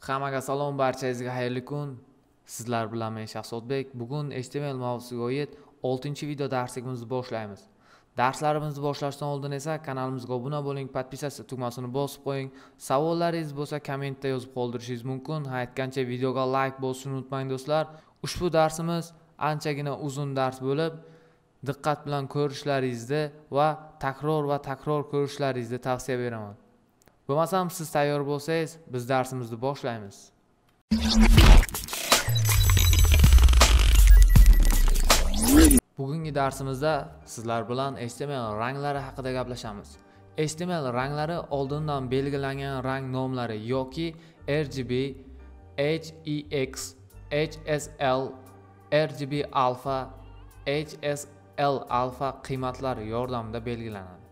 Hammaga salom, barchangizga xayrli kun. Sizlar bilan men Shahzodbek. Bugun HTML mavzusiga oid 6-video darsligimizni boshlaymiz. Darslarimizni boshlashdan oldin esa kanalimizga obuna bo'ling, podpisatsiya tugmasini bosib qo'ying. Savollaringiz bo'lsa kommentda yozib qoldirishingiz mumkin. Ha, aytgancha videoga like bosishni unutmang do'stlar. Ushbu darsimiz anchagina uzun dars bo'lib, diqqat bilan ko'rishlaringizni va takror va takror ko'rishlaringizni tavsiya beraman. Bo'lmasam siz tayyor bo'lsangiz biz darsimizni boshlaymiz. Bugungi darsimizda sizlar bilan html ranglari haqida gaplashamiz. Html ranglari oldindan belgilangan rang nomlari yoki rgb hex hsl rgb alfa hsl alfa qiymatlari yordamida belgilanadi.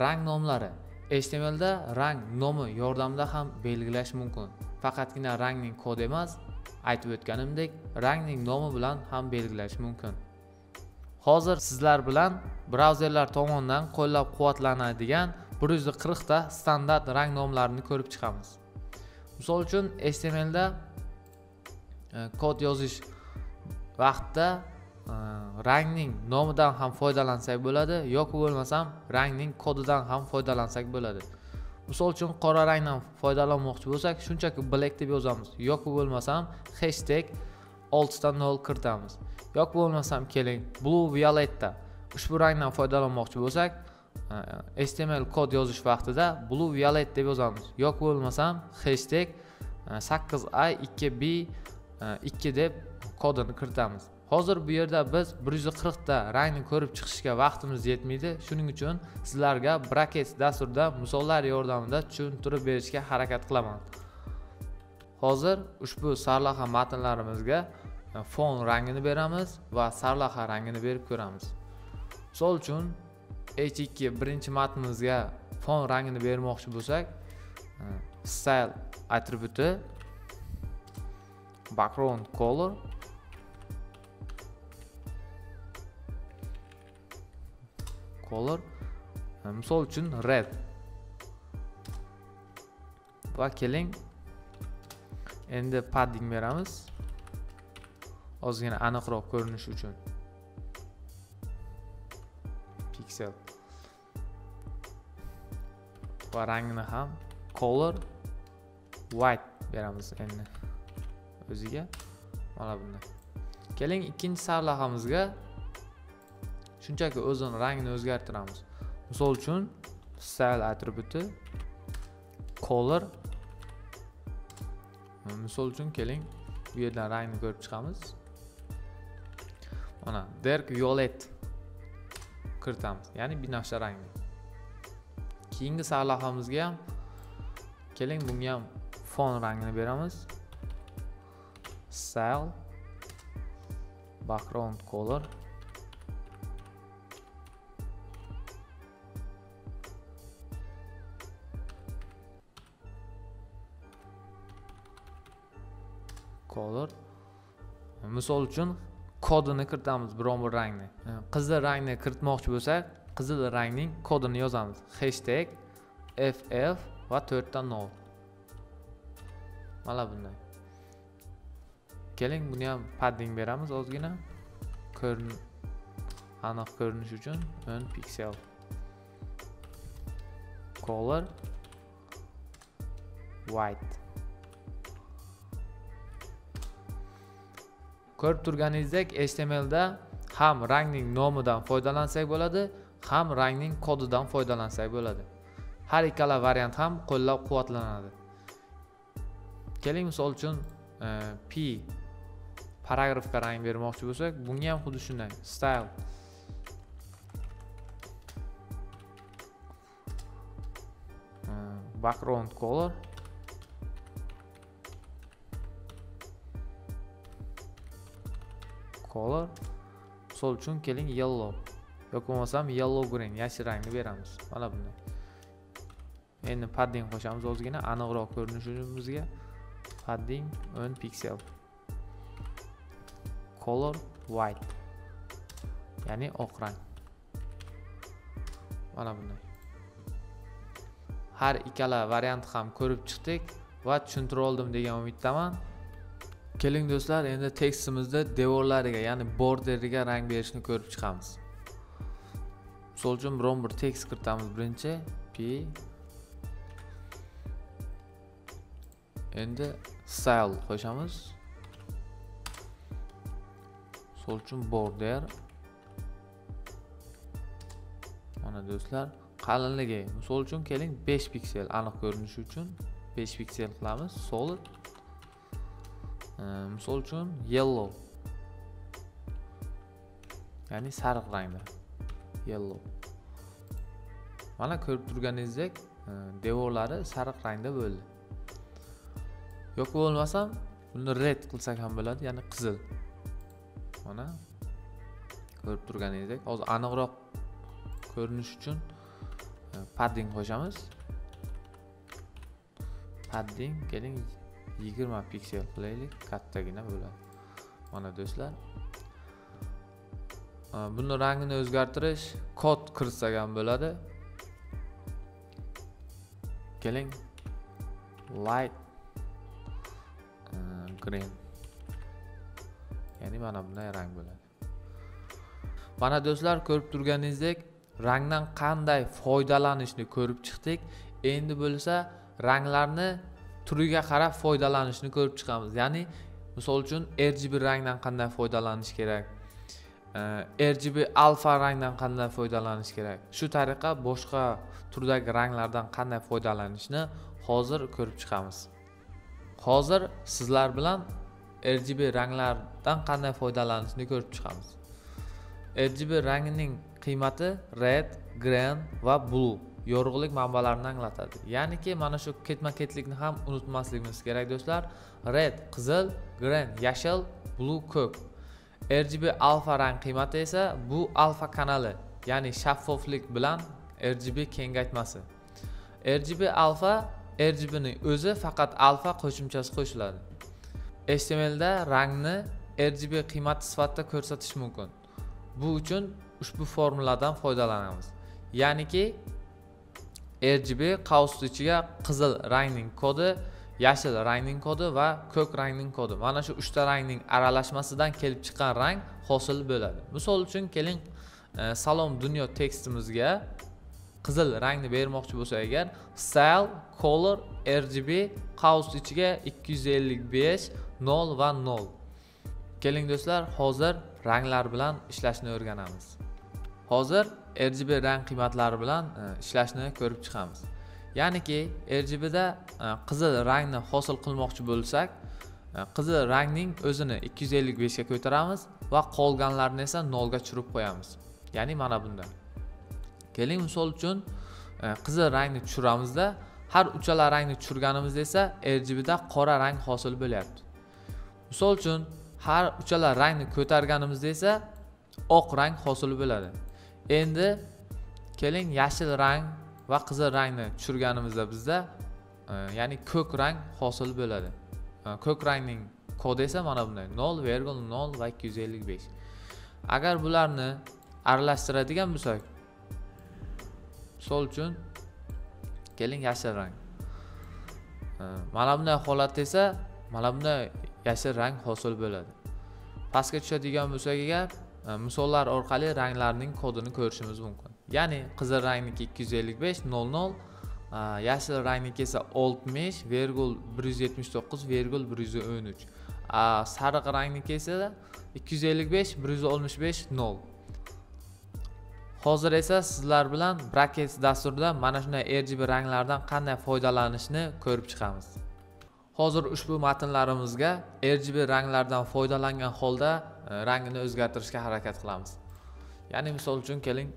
Rang nomlari htmlda rang nomi yordamida ham belgilash mumkin. Faqatgina rangning kodi emas aytib o'tganimdek rangning nomi bilan ham belgilash mumkin. Hozir sizlar bilan brauzerlar tomonidan qo'llab quvvatlanadigan 140 ta standart rang nomlarini ko'rib chiqamiz. Misol uchun htmlda e, kod yozish vaqtida Э, rangning nomidan ham foydalansak bo'ladi yoki bo'lmasam rangning kodidan ham foydalansak bo'ladi. Misol uchun qora rangdan foydalanmoqchi bo'lsak shunchaki black deb yozamiz. Yoki bo'lmasam hashtag oltita nol kiritamiz. Yoki bo'lmasam keling blue violetda ushbu rangdan foydalanmoqchi bo'lsak e, html kod yozish vaqtida blue violet deb yozamiz. Yoki bo'lmasam hashtag e, sakkiz a ikki b e, ikki deb kodini kiritamiz. Hozir bu yerda biz 140 ta rangni ko'rib chiqishga vaqtimiz yetmaydi. Shuning uchun sizlarga brackets dasturida misollar yordamida tushuntirib berishga harakat qilaman. Hozir ushbu sarlavha matnlarimizga e, fon rangini beramiz va sarlavha rangini berib ko'ramiz. Misol uchun h2 birinchi matnimizga fon rangini bermoqchi bo'lsak e, style attributi background color color e, misol uchun red va keling endi padding beramiz. Ozgina aniqroq ko'rinishi uchun. Piksel. Va rangini ham color white beramiz endi o'ziga. Mana bunday keling ikkinchi sarlavhamizga shunchaki o'zini rangini o'zgartiramiz. Misol uchun style attributi color. Misol uchun keling bu yerdan rangni ko'rib chiqamiz. Mana dark violet kiritamiz ya'ni binafsha rangni. Keyingi sarlavhamizga ham keling bunga ham fon rangini beramiz. Style background color. Color. Misol uchun kodini kiritamiz biron bir rangni e, qizil rangni kiritmoqchi bo'lsak qizil rangning kodini yozamiz. Hashtag ff va to'rtta nol mana bunday. Keling buni ham padding beramiz ozgina. Ko'rin aniq ko'rinish uchun 10 piksel. Color. White ko'rib turganingizdek htmlda ham rangning nomidan foydalansak bo'ladi ham rangning kodidan foydalansak bo'ladi. Har ikkala variant ham qo'llab quvvatlanadi keling misol uchun e, p paragrafga rang bermoqchi bo'lsak bunga ham xuddi shunday style. E, background color. Color misol uchun keling yellow. Yoki bo'lmasam yellow green yashil rangni beramiz. Mana bunday. Endi padding qo'shamiz ozgina aniqroq ko'rinishimizga. Padding 10 piksel. Color white. Ya'ni oq rang. Mana bunday. Har ikkala variant ham ko'rib chiqdik va tushuntira oldim degan umiddaman. Keling do'stlar endi tekstimizda devorlariga ya'ni borderiga rang berishni ko'rib chiqamiz. Misol uchun biron bir tekst kiritamiz birinchi. P endi style qo'shamiz. Misol uchun border. Mana do'stlar qalinligi misol uchun keling 5 piksel aniq ko'rinishi uchun 5 piksel qilamiz. Solid. Ehm, misol uchun yellow. Ya'ni sariq rangda. Yellow. Mana ko'rib turganingizdek ehm, devorlari sariq rangda bo'ldi. Yoki bo'lmasam buni red qilsak ham bo'ladi ya'ni qizil. Mana ko'rib turganingizdek hozir aniqroq ko'rinish uchun ehm, padding qo'shamiz. Padding keling 20 piksel qilaylik kattagina bo'ladi. Mana do'stlar. Buni rangini o'zgartirish kod kiritsak ham bo'ladi. Keling. Light. Green. Ya'ni mana bunday rang bo'ladi. Mana do'stlar ko'rib turganingizdek rangdan qanday foydalanishni ko'rib chiqdik. Endi bo'lsa ranglarni turiga qarab foydalanishni ko'rib chiqamiz. Ya'ni misol uchun rgb rangdan qanday foydalanish kerak? Rgb alfa rangdan qanday foydalanish kerak? Shu tariqa boshqa turdagi ranglardan qanday foydalanishni hozir ko'rib chiqamiz. Hozir sizlar bilan rgb ranglardan qanday foydalanishni ko'rib chiqamiz. Rgb rangining qiymati red green va blue. Yorug'lik manbalarini anglatadi. Ya'niki mana shu ketma ketlikni ham unutmasligimiz kerak do'stlar. Red qizil green yashil blue ko'k rgb alfa rang qiymati esa bu alfa kanali ya'ni shaffoflik bilan rgb kengaytmasi. Rgb alfa rgbning o'zi faqat alfa qo'shimchasi qo'shiladi. Htmlda rangni rgb qiymati sifatida ko'rsatish mumkin. Bu uchun ushbu formuladan foydalanamiz. Ya'niki rgb qavs ichiga qizil rangning kodi yashil rangning kodi va ko'k rangning kodi. Mana shu uchta rangning aralashmasidan kelib chiqqan rang hosil bo'ladi. Misol uchun keling e, salom dunyo tekstimizga qizil rangni bermoqchi bo'lsak agar style color rgb qavs ichiga 255 0 va 0 keling do'stlar hozir ranglar bilan ishlashni o'rganamiz. Hozir rgb rang qiymatlari bilan e, ishlashni ko'rib chiqamiz. Ya'niki rgbda da e, qizil rangni hosil qilmoqchi bo'lsak e, qizil rangning o'zini 255 ga ko'taramiz va qolganlarini esa 0 ga tushirib qo'yamiz. Ya'ni mana bunda keling misol uchun qizil rangni tushiramizda har uchala rangni tushirganimizda esa rgbda qora rang hosil bo'lyapti. Misol uchun har uchala rangni ko'targanimizda esa oq rang hosil bo'ladi. Endi keling yashil rang va qizil rangni tushirganimizda bizda e, ya'ni ko'k rang hosil bo'ladi. E, ko'k rangning kodi esa mana bunday nol virgul nol va ikki yuz ellik besh. Agar bularni aralashtiradigan bo'lsak misol uchun keling yashil rang. E, mana bunday holatda esa mana bunday yashil rang hosil bo'ladi. Pastga tushadigan bo'lsak agar Э, misollar orqali ranglarning kodini ko'rishimiz mumkin. Ya'ni qizil rangniki ikki yuz ellik besh nol nol. E, yashil rangniki esa oltmish vergul bir yuz yetmish to'qqiz vergul bir yuz o'n uch. Э, sariq rangniki esa ikki yuz ellik besh bir yuz oltmish besh nol. Hozir esa sizlar bilan brackets dasturida mana shunday rgb ranglardan qanday foydalanishni ko'rib chiqamiz. Hozir ushbu matnlarimizga rgb ranglardan foydalangan holda rangini o'zgartirishga harakat qilamiz. Ya'ni misol uchun keling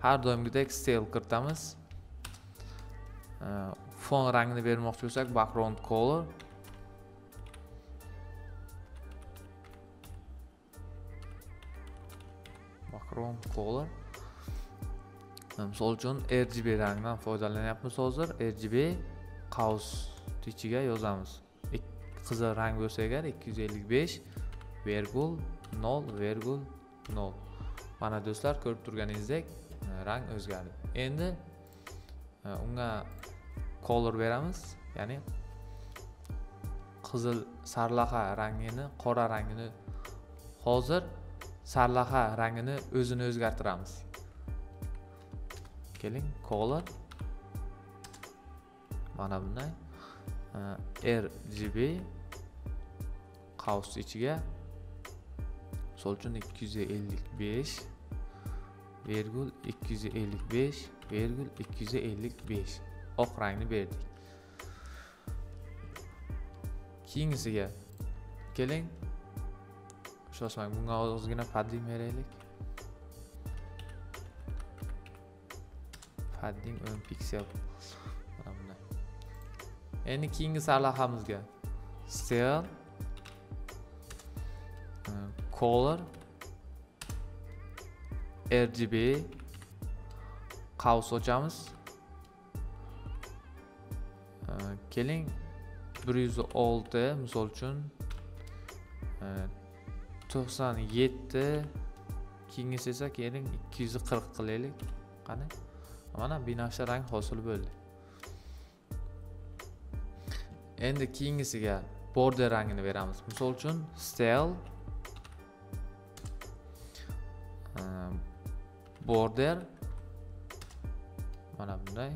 har doimgidek style kiritamiz e, fon rangini bermoqchi bo'lsak background color. Background color. E, misol uchun rgb rangdan foydalanyapmiz hozir. Rgb qavs ichiga yozamiz. Qizil rang bo'lsa agar ikki yuz ellik besh vergul nol vergul nol. Mana do'stlar ko'rib turganingizdek e, rang o'zgardi. Endi e, unga color beramiz ya'ni qizil sarlaha rangini qora rangini hozir sarlaha rangini o'zini o'zgartiramiz. Keling color. Mana bunday. E, Rgb qavs ichiga besh vergul ikki yuz ellik besh oq rangni berdik keyingisiga keling shoshmang bunga ozgina padding beraylik padding o'n piksel. Mana bunday endi keyingi sarlavhamizga stel color rgb qavs ochamiz keling bir yuz olti misol uchun to'qson yetti. Keyingisi esa keling ikki yuz qirq qilaylik. Qani? Mana binafsha rang hosil bo'ldi. Endi keyingisiga border rangini beramiz. Misol uchun style. Border. Mana bunday.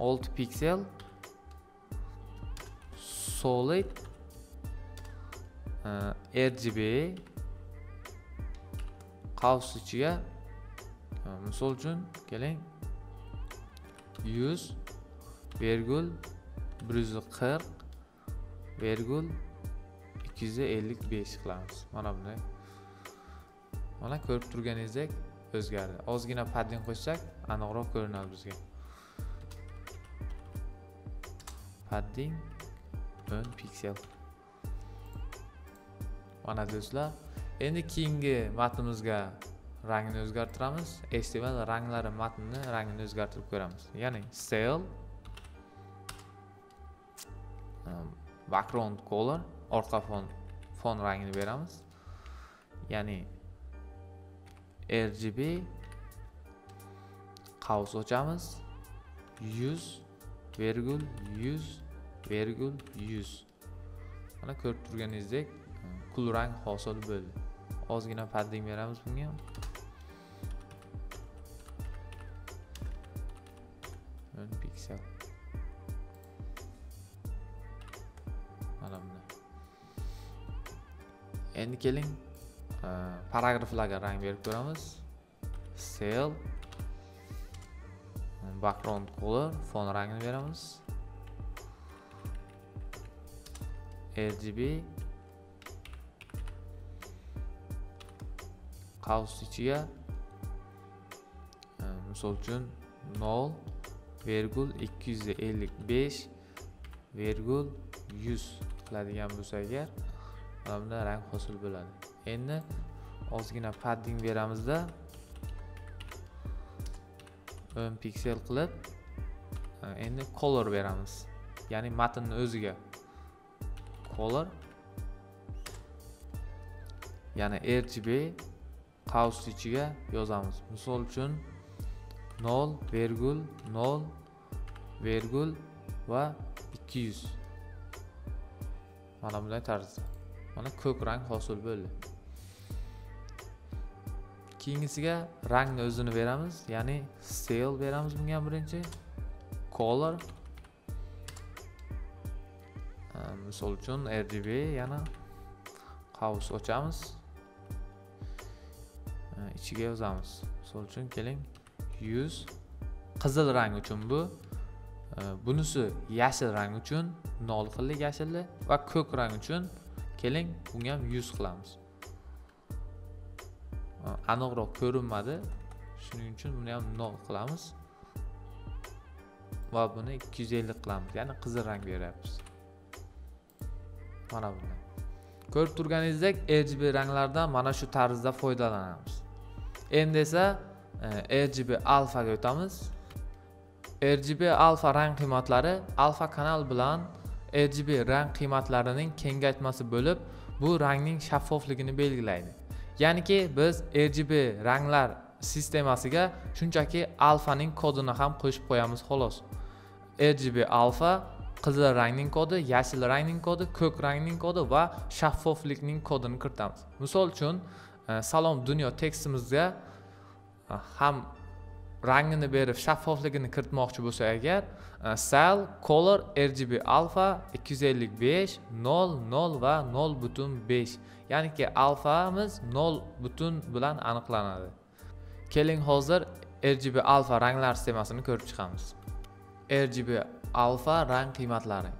6 piksel solid. Rgb qavs ichiga. Misol uchun keling. 100 vergul. 140 vergul. 255 qilamiz. Mana bunday. Mana ko'rib turganingizdek o'zgardi. Ozgina padding qo'shsak aniqroq ko'rinadi bizga. Padding 10 piksel. Mana do'stlar endi keyingi matnimizga rangini o'zgartiramiz. Html ranglari matnni rangini o'zgartirib ko'ramiz. Ya'ni style um, background color orqa fon fon rangini beramiz. Ya'ni rgb qavs ochamiz. 100 vergul 100 vergul 100 mana ko'rib turganingizdek kul rang hosil bo'ldi. Ozgina padding beramiz bunga. Ham o'n piksel. Mana bunday endi keling. Paragraflarga rang berib ko'ramiz. Cell background color fon rangini beramiz. Rgb qavs ichiga. Misol uchun 0 vergul 255 vergul 100 qiladigan bo'lsa agar mana bunday rang hosil bo'ladi endi ozgina padding beramizda. 10 piksel qilib endi color beramiz. Ya'ni matnni o'ziga. Color. Yana rgb qavs ichiga yozamiz. Misol uchun 0 vergul 0 vergul va 200 mana bunday tarzda. Mana ko'k rang hosil bo'ldi. Keyingisiga rangni o'zini beramiz. Ya'ni style beramiz bunga ham birinchi. Color. Misol uchun rgb yana qavs ochamiz. Ichiga yozamiz. Misol uchun keling 100 qizil rang uchun bu. Bunisi yashil rang uchun nol xillik yashilli va ko'k rang uchun. Keling bunga ham 100 qilamiz. Aniqroq ko'rinmadi. Shuning uchun buni ham nol qilamiz. Va buni 250 qilamiz. Ya'ni qizil rang beryapmiz. Mana bunday ko'rib turganingizdek rgb ranglardan mana shu tarzda foydalanamiz. Endi esa e, rgb alfaga o'tamiz. Rgb alfa rang qiymatlari alfa kanal bilan rgb rang qiymatlarining kengaytmasi bo'lib bu rangning shaffofligini belgilaydi. Ya'niki biz rgb ranglar sistemasiga shunchaki alfaning kodini ham qo'shib qo'yamiz xolos. Rgb alfa qizil rangning kodi yashil rangning kodi ko'k rangning kodi va shaffoflikning kodini kiritamiz. Misol uchun e, salom dunyo tekstimizga e, ham rangini berib shaffofligini kiritmoqchi bo'lsak agar e, sal color rgb alfa ikki yuz ellik besh nol nol va nol butun besh. Ya'niki alfamiz nol butun bilan aniqlanadi. Keling hozir rgb alfa ranglar sistemasini ko'rib chiqamiz. Rgb alfa rang qiymatlari.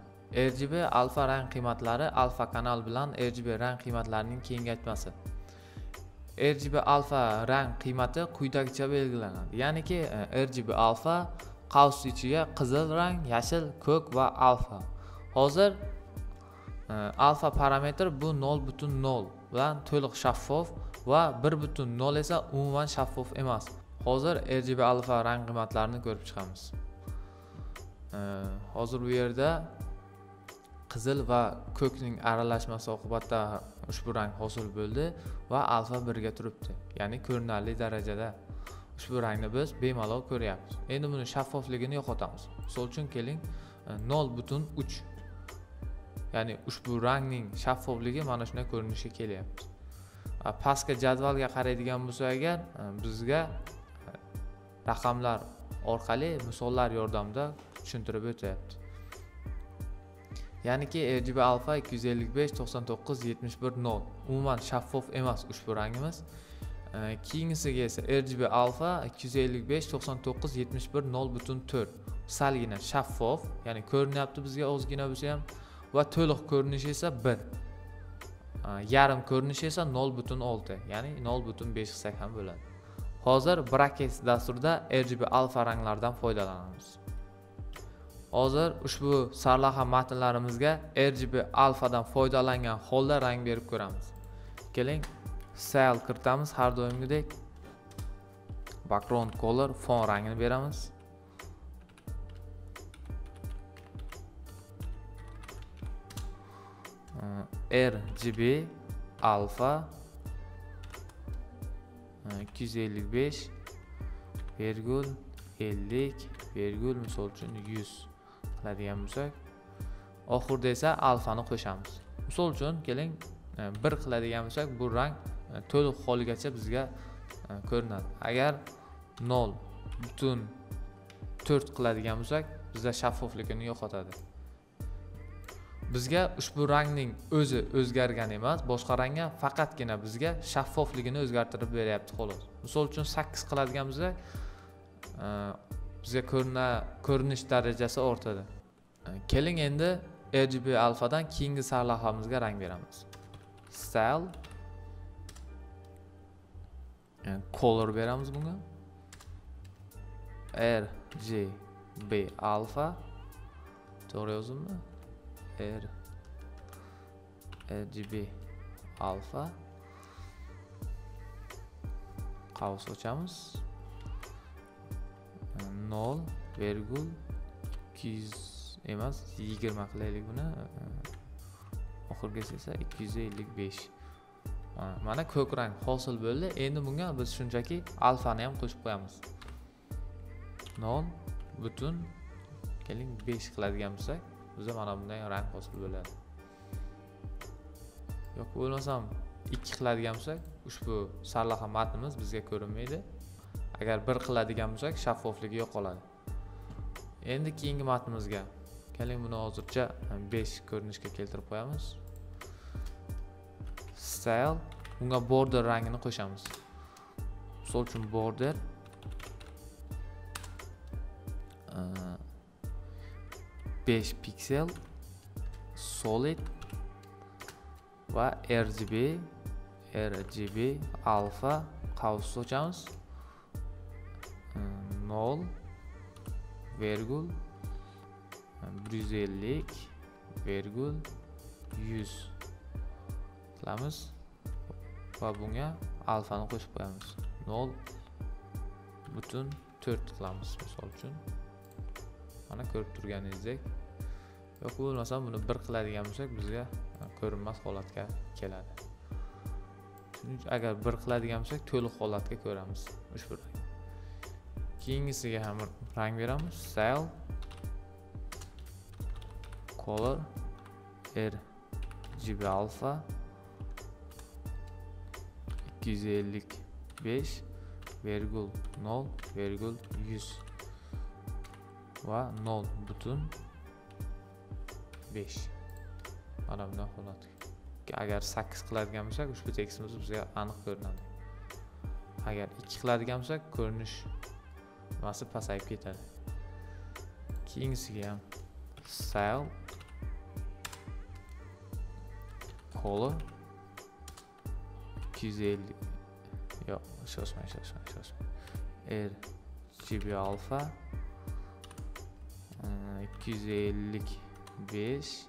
Rgb alfa rang qiymatlari alfa kanal bilan rgb rang qiymatlarining kengaytmasi rgb alfa rang qiymati quyidagicha belgilanadi. Ya'niki e, rgb alfa qavs ichiga qizil rang yashil ko'k va alfa. Hozir Э, alfa parametr bu nol butun nol bilan to'liq shaffof va bir butun nol esa umuman shaffof emas. Hozir rgb alfa rang qiymatlarini ko'rib chiqamiz. Э, hozir bu yerda qizil va ko'kning aralashmasi oqibatida ushbu rang hosil bo'ldi va alfa birga turibdi ya'ni ko'rinarli darajada. Ushbu rangni biz bemalol ko'ryapmiz. Endi buni shaffofligini yo'qotamiz. Misol uchun keling e, nol butun uch ya'ni ushbu rangning shaffofligi mana shunday ko'rinishga kelyapti. Pastga jadvalga qaraydigan bo'lsak agar e, bizga e, raqamlar orqali misollar yordamida tushuntirib o'tyapti. Ya'niki rgb alfa 255 99 71 0 umuman shaffof emas ushbu rangimiz. E, keyingisiga esa rgb alfa 255 99 71 0 butun 4 salgina shaffof ya'ni ko'rinyapti bizga ozgina bo'lsa ham. Va to'liq ko'rinishi esa 1 yarim ko'rinishi esa nol butun olti ya'ni nol butun besh qilsak ham bo'ladi. Hozir brackets dasturida rgb alfa ranglardan foydalanamiz. Hozir ushbu sarlavha matnlarimizga rgb alfadan foydalangan holda rang berib ko'ramiz. Keling sal kiritamiz har doimgidek. Background color fon rangini beramiz. Rgb alfa e, 255 vergul 50 vergul misol uchun 100 qiladigan bo'lsak oxirda esa alfani qo'shamiz. Misol uchun keling e, 1 qiladigan bo'lsak bu rang e, to'liq holigacha bizga ko'rinadi. Agar 0 butun 4 qiladigan bo'lsak bizda shaffofligini yo'qotadi. Bizga ushbu rangning o'zi o'zgargani emas boshqa rangga faqatgina bizga shaffofligini o'zgartirib beryapti xolos. Misol uchun sakkiz qiladigan bo'lsak e, bizga ko'rinish darajasi ortadi. E, keling endi rgb alfadan keyingi sarlavhamizga rang beramiz. Style. E, color beramiz bunga. Rgb alfa. To'g'ri yozdimmi r e, rgb alfa. Qavs ochamiz nol virgul ikki yuz emas yigirma qilaylik buni. Oxirgisi esa ikki yuz ellik besh. Mana ko'k rang hosil bo'ldi. Endi bunga biz shunchaki alfani ham qo'shib qo'yamiz. Nol butun keling besh qiladigan bo'lsak. Bizda mana bunday rang hosil bo'ladi yoki bo'lmasam ikki qiladigan bo'lsak ushbu sarlavha matnimiz bizga ko'rinmaydi. Agar bir qiladigan bo'lsak shaffofligi yo'qoladi. Endi keyingi matnimizga keling buni hozircha besh ko'rinishga keltirib qo'yamiz. Style bunga border rangini qo'shamiz. Misol uchun border besh piksel solid va rgb rgb alfa qavs ochamiz nol virgul bir yuz ellik virgul yuz qilamiz va bunga alfani qo'shib qo'yamiz. Nol butun to'rt qilamiz misol uchun mana ko'rib turganingizdek. Yo'q bo'lmasam buni bir qiladigan bo'lsak bizga ko'rinmas holatga keladi. Shuning uchun agar bir qiladigan bo'lsak to'liq holatga ko'ramiz ushbu rang. Keyingisiga ham rang beramiz. Style color rgb alfa 255 virgul 0 virgul 100 va 0 butun 5 mana bunday holat agar 8 qiladigan bo'lsak ushbu tekstimiz bizga aniq ko'rinadi. Agar 2 qiladigan bo'lsak ko'rinish nimasi pasayib ketadi. Keyingisiga ham style color 250 yo'q shoshmang shoshmang shoshmang. Rgb alfa 255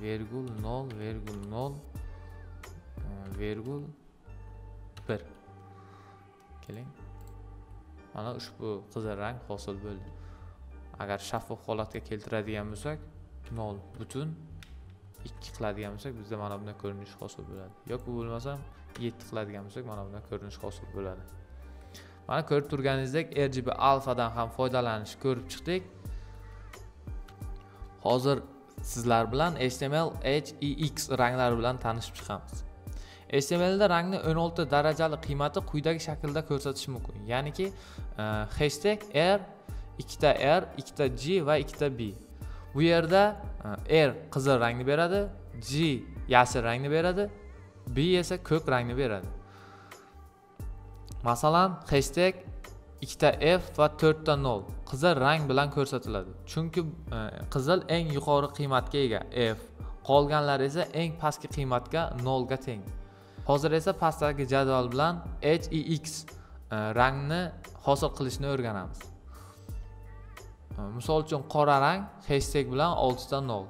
virgul 0 virgul 0 e, virgul 1 keling. Mana ushbu qizil rang hosil bo'ldi. Agar shaffof holatga keltiradigan bo'lsak 0 butun 2 qiladigan bo'lsak bizda mana bunday ko'rinish hosil bo'ladi. Yoki bo'lmasam 7 qiladigan bo'lsak mana bunday ko'rinish hosil bo'ladi. Mana ko'rib turganingizdek rgb alfadan ham foydalanishni ko'rib chiqdik. Hozir sizlar bilan html hex ranglari bilan tanishib chiqamiz. Htmlda rangni 16 darajali qiymati quyidagi shaklda ko'rsatish mumkin. Ya'niki uh, hashtag r ikkita r ikkita g va ikkita b. Bu yerda uh, r qizil rangni beradi g yashil rangni beradi b esa ko'k rangni beradi. Masalan hashtag ikkita f va to'rtta nol. Qizil rang bilan ko'rsatiladi. Chunki e, qizil eng yuqori qiymatga ega f. Qolganlari esa eng pastki qiymatga nolga teng. Hozir esa pastdagi jadval bilan hex e, rangni hosil qilishni o'rganamiz. E, misol uchun qora rang hashtag bilan oltita nol.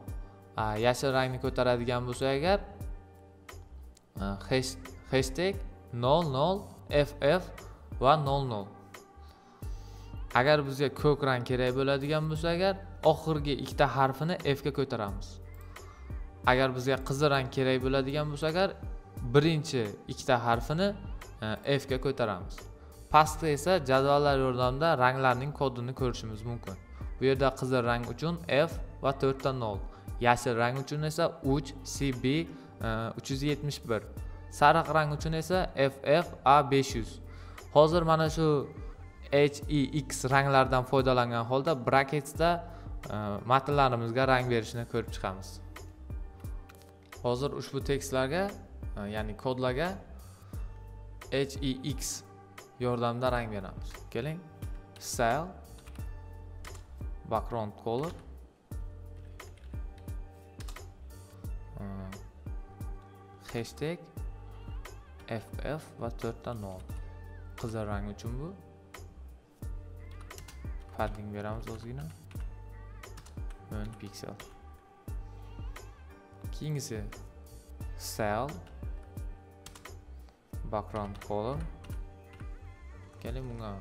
Yashil rangni ko'taradigan bo'lsa agar e, hashtag nol nol ff va nol nol. Agar bizga ko'k rang kerak bo'ladigan bo'lsa agar oxirgi ikkita harfini f ga ko'taramiz. Agar bizga qizil rang kerak bo'ladigan bo'lsa agar birinchi ikkita harfini e, f ga ko'taramiz. Pastda esa jadvallar yordamida ranglarning kodini ko'rishimiz mumkin. Bu yerda qizil rang uchun f va to'rtta nol yashil rang uchun esa uch cb e, uch yuz yetmish bir. Sariq rang uchun esa ff a besh yuz. Hozir mana shu hex ranglardan foydalangan holda bracketsda e, matnlarimizga rang berishni ko'rib chiqamiz. Hozir ushbu tekstlarga e, ya'ni kodlarga hex yordamida rang beramiz. Keling. Style background color. E, hashtag ff va to'rtta nol qizil rang uchun bu. Padding beramiz ozgina 10 piksel keyingisi style background color. Keling bunga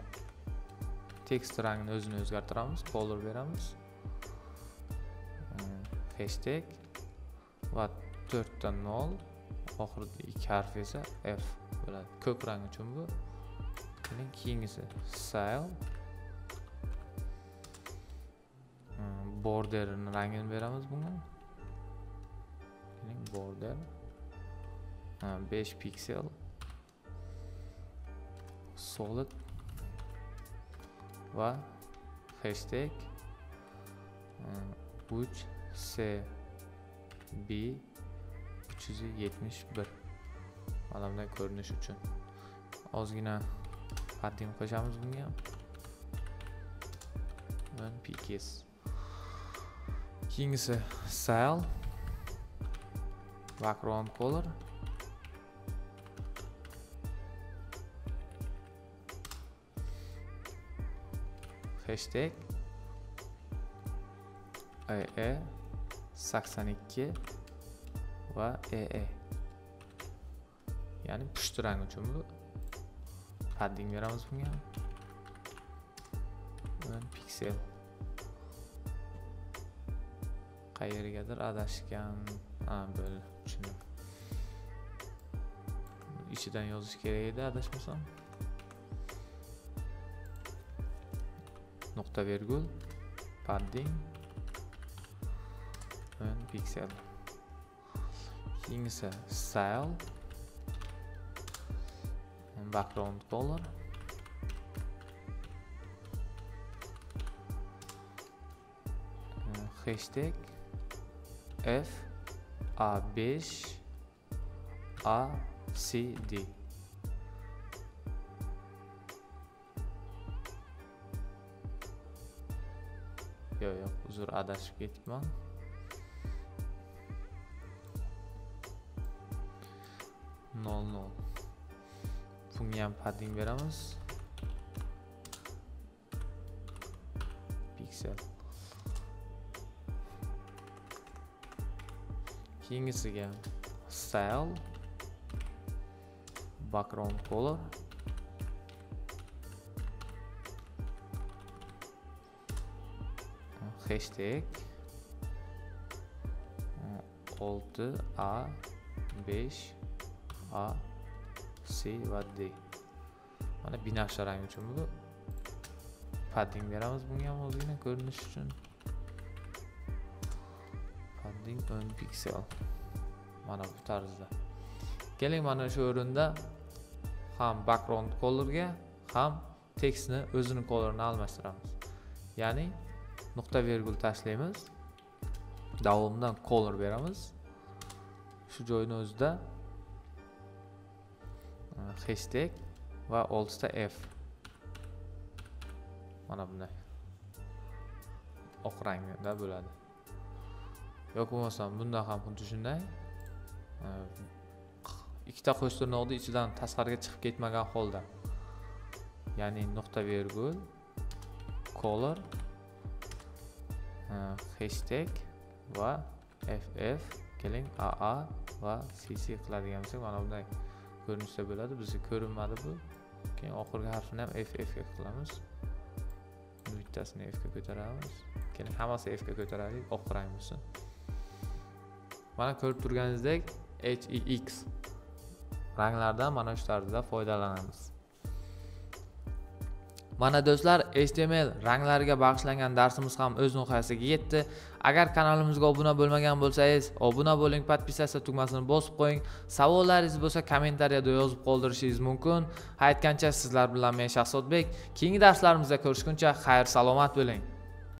tekst rangini o'zini o'zgartiramiz color beramiz hashtag. Va to'rtta nol oxirida ikki harf esa f bo'ladi ko'k rang uchun bu keling keyingisi style borderini rangini beramiz bunga. Keling border. 5 piksel. Solid va hashtag e, 3 c b 371 mana bunday ko'rinish uchun. Ozgina padding qo'shamiz bunga. Ham pks keyingisi style background color hashtag ee 82 va ee ya'ni pushti rang uchun bu. Padding beramiz bunga. 10 piksel. Qayergadir adashgan. Ha bo'ldi tushundim ichidan yozish kerak edi adashmasam. Nuqta vergul padding. O'n piksel. Keyingisi style background color. Hashtag. F a5 a c d. Yo'q yo'q uzr adashib ketibman nol nol. Bunga ham padding beramiz keyingisiga style background color. Hashtag. 6 a 5 a c va d. Mana binafsha rang uchun bu. Padding beramiz bunga ham ozgina ko'rinish padding 10 piksel. Mana bu tarzda. Keling mana shu o'rinda ham background colorga ham tekstni o'zini colorini almashtiramiz. Ya'ni nuqta vergul tashlaymiz. Davomidan color beramiz. Shu joyni o'zida e, hashtag va oltita f. Mana bunday. Oq rangda bo'ladi. Yoki bo'lmasam bunda ham xuddi shunday. Ehm, ikkita qo'sh tirnoqni ichidan tashqariga chiqib ketmagan holda. Ya'ni nuqta vergul color ehm, hashtag va ff keling aa va cc qiladigan bo'lsak mana bunday ko'rinishda bo'ladi. Bizga ko'rinmadi bu. Keyin oxirgi harfini ham ff ga qilamiz. Bittasini f ga ko'taramiz. Keling hammasi f ga ko'taraylik oq rang bo'lsin mana ko'rib turganingizdek hex ranglardan mana shu tarzda foydalanamiz. Mana do'stlar html ranglariga bag'ishlangan darsimiz ham o'z nihoyasiga yetdi. Agar kanalimizga obuna bo'lmagan bo'lsangiz obuna bo'ling подписаться tugmasini bosib qo'ying. Savollaringiz bo'lsa kommentariyada yozib qoldirishingiz mumkin. Aytgancha sizlar bilan men shahzodbek. Keyingi darslarimizda ko'rishguncha xayr salomat bo'ling.